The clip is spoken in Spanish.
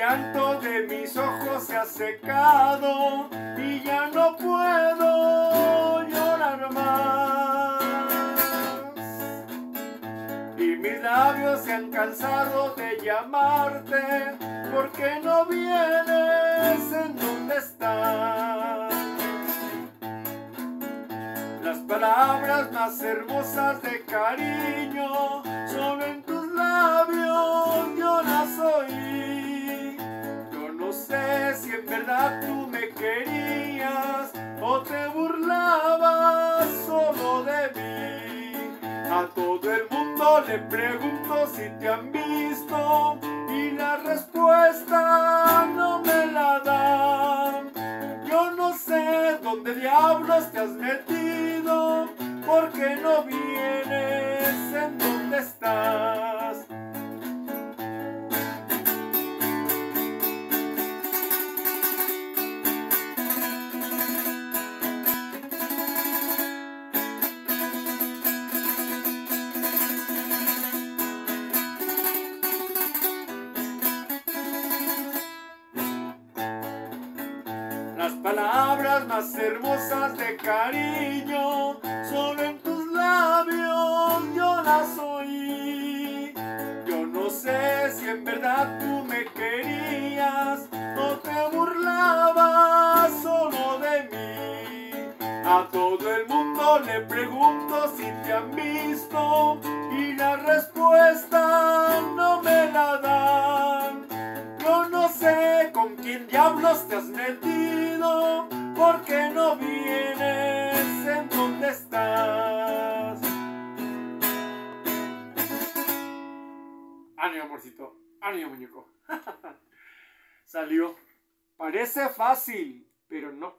llanto de mis ojos se ha secado y ya no puedo llorar más. Y mis labios se han cansado de llamarte porque no vienes en donde estás. Las palabras más hermosas de cariño verdad tú me querías o te burlabas solo de mí. A todo el mundo le pregunto si te han visto y la respuesta no me la dan. Yo no sé dónde diablos te has metido, porque no vienes Las palabras más hermosas de cariño solo en tus labios yo las oí. Yo no sé si en verdad tú me querías o te burlabas solo de mí. A todo el mundo le pregunto si te han visto y la respuesta no me la dan. Yo no sé con quién diablos te has metido, porque no vienes en donde estás. Ánimo, amorcito, ánimo, muñeco. Salió. Parece fácil, pero no.